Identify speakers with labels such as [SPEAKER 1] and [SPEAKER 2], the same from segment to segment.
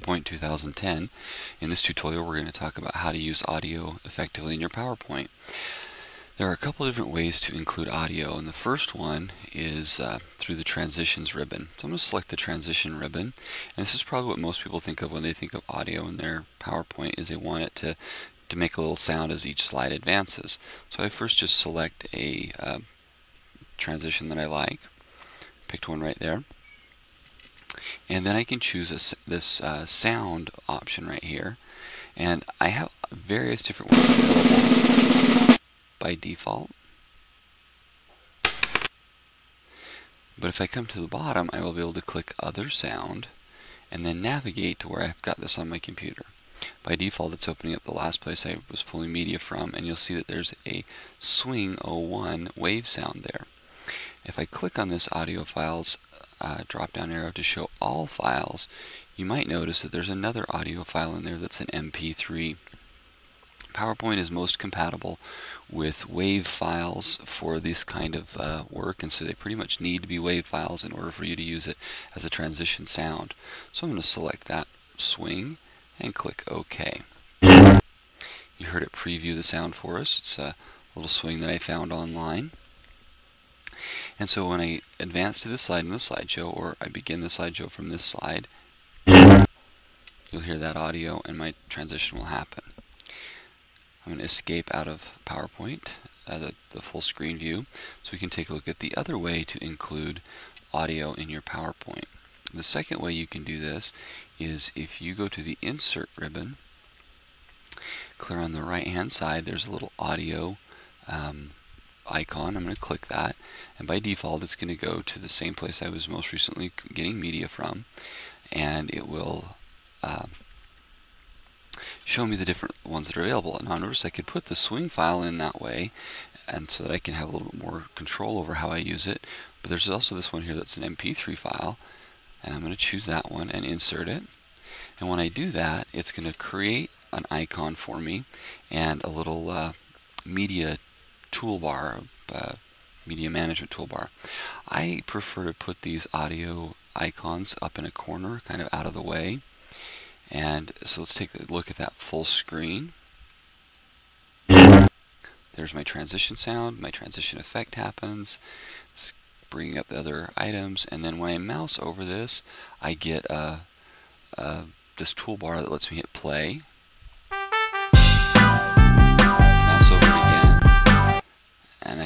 [SPEAKER 1] 2010. In this tutorial we're going to talk about how to use audio effectively in your PowerPoint. There are a couple different ways to include audio and the first one is uh, through the transitions ribbon. So I'm going to select the transition ribbon and this is probably what most people think of when they think of audio in their PowerPoint is they want it to to make a little sound as each slide advances. So I first just select a uh, transition that I like. Picked one right there. And then I can choose a, this uh, sound option right here. And I have various different ones available by default. But if I come to the bottom, I will be able to click Other Sound and then navigate to where I've got this on my computer. By default, it's opening up the last place I was pulling media from, and you'll see that there's a Swing 01 wave sound there. If I click on this audio files uh, drop down arrow to show all files, you might notice that there's another audio file in there that's an MP3. PowerPoint is most compatible with WAV files for this kind of uh, work, and so they pretty much need to be WAV files in order for you to use it as a transition sound. So I'm going to select that swing and click OK. You heard it preview the sound for us. It's a little swing that I found online. And so when I advance to this slide in the slideshow, or I begin the slideshow from this slide, you'll hear that audio and my transition will happen. I'm going to escape out of PowerPoint, uh, the, the full screen view, so we can take a look at the other way to include audio in your PowerPoint. The second way you can do this is if you go to the Insert ribbon, clear on the right hand side, there's a little audio um, icon. I'm going to click that and by default it's going to go to the same place I was most recently getting media from and it will uh, show me the different ones that are available. And now notice I could put the swing file in that way and so that I can have a little bit more control over how I use it but there's also this one here that's an MP3 file and I'm going to choose that one and insert it and when I do that it's going to create an icon for me and a little uh, media toolbar, uh, media management toolbar. I prefer to put these audio icons up in a corner, kind of out of the way. And so let's take a look at that full screen. There's my transition sound, my transition effect happens. It's bringing up the other items, and then when I mouse over this, I get uh, uh, this toolbar that lets me hit play.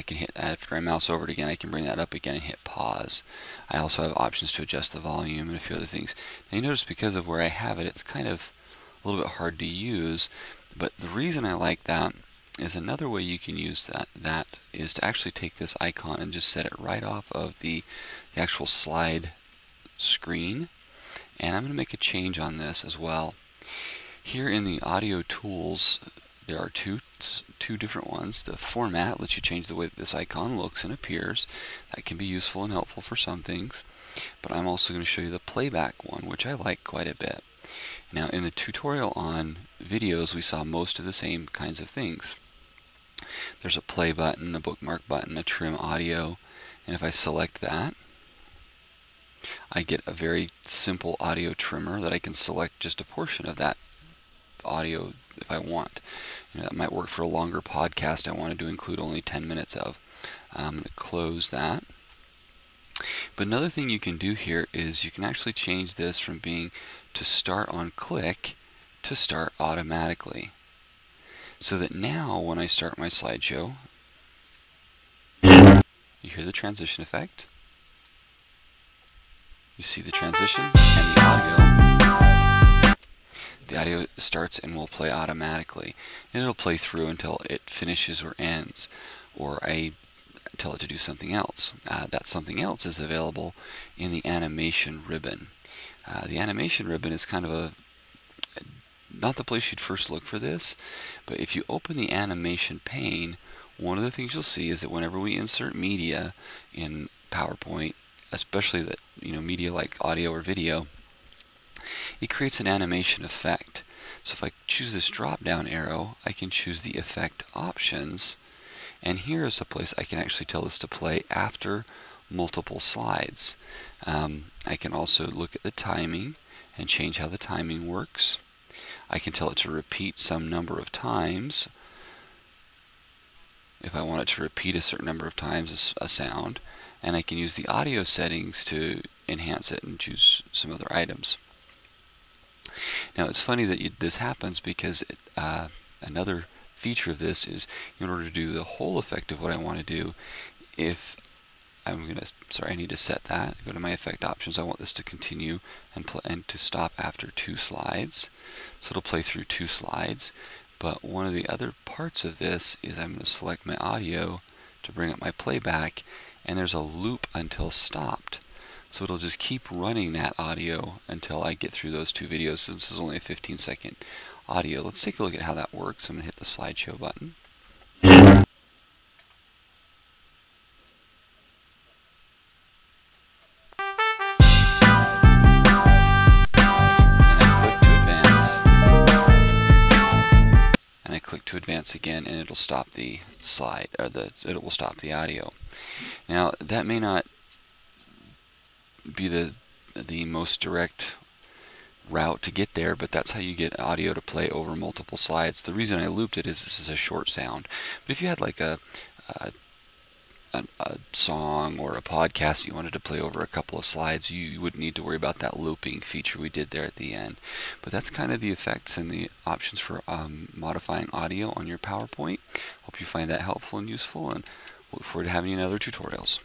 [SPEAKER 1] Can hit after I mouse over it again I can bring that up again and hit pause. I also have options to adjust the volume and a few other things. Now you notice because of where I have it it's kind of a little bit hard to use but the reason I like that is another way you can use that that is to actually take this icon and just set it right off of the, the actual slide screen. And I'm going to make a change on this as well. Here in the audio tools there are two two different ones. The format lets you change the way that this icon looks and appears. That can be useful and helpful for some things. But I'm also going to show you the playback one, which I like quite a bit. Now in the tutorial on videos, we saw most of the same kinds of things. There's a play button, a bookmark button, a trim audio, and if I select that, I get a very simple audio trimmer that I can select just a portion of that audio if I want. You know, that might work for a longer podcast I wanted to include only 10 minutes of. I'm going to close that. But another thing you can do here is you can actually change this from being to start on click to start automatically. So that now when I start my slideshow, you hear the transition effect. You see the transition and the audio the audio starts and will play automatically. And it'll play through until it finishes or ends, or I tell it to do something else. Uh, that something else is available in the animation ribbon. Uh, the animation ribbon is kind of a not the place you'd first look for this, but if you open the animation pane, one of the things you'll see is that whenever we insert media in PowerPoint, especially that you know media like audio or video, it creates an animation effect. So if I choose this drop down arrow, I can choose the effect options. And here is a place I can actually tell this to play after multiple slides. Um, I can also look at the timing and change how the timing works. I can tell it to repeat some number of times. If I want it to repeat a certain number of times a sound, and I can use the audio settings to enhance it and choose some other items. Now it's funny that you, this happens because it, uh, another feature of this is in order to do the whole effect of what I want to do, if I'm going to, sorry, I need to set that, go to my effect options, I want this to continue and, and to stop after two slides. So it'll play through two slides. But one of the other parts of this is I'm going to select my audio to bring up my playback and there's a loop until stopped. So it'll just keep running that audio until I get through those two videos. This is only a 15 second audio. Let's take a look at how that works. I'm going to hit the slideshow button. And I click to advance And I click to advance again and it'll stop the slide or the it will stop the audio now that may not be the the most direct route to get there, but that's how you get audio to play over multiple slides. The reason I looped it is this is a short sound. But if you had like a, a, a, song or a podcast you wanted to play over a couple of slides, you, wouldn't need to worry about that looping feature we did there at the end. But that's kind of the effects and the options for um, modifying audio on your PowerPoint. Hope you find that helpful and useful, and look forward to having you in other tutorials.